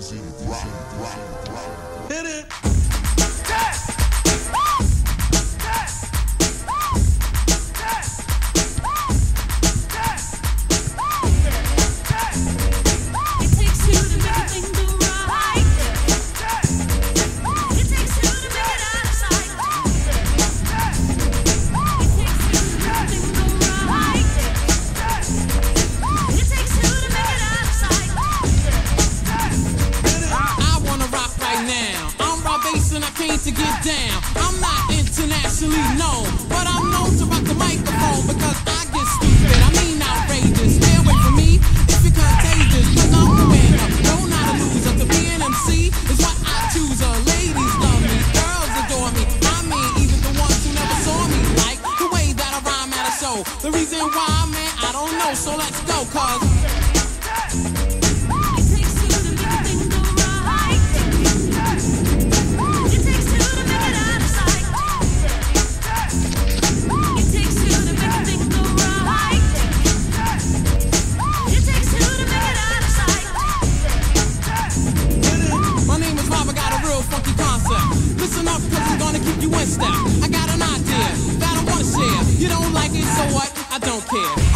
Hit And I came to get down. I'm not internationally known, but I'm known to rock the microphone because I get stupid. I mean outrageous. Stay away from me if you're contagious, cause I'm the winner. No, not a loser. To be an MC is what I choose. Uh, ladies love me, girls adore me. I mean, even the ones who never saw me like the way that I rhyme at a show. The reason why, man, I don't know. So let's go, cause. Cause I'm gonna keep you in step. I got an idea that I wanna share. You don't like it, so what? I don't care.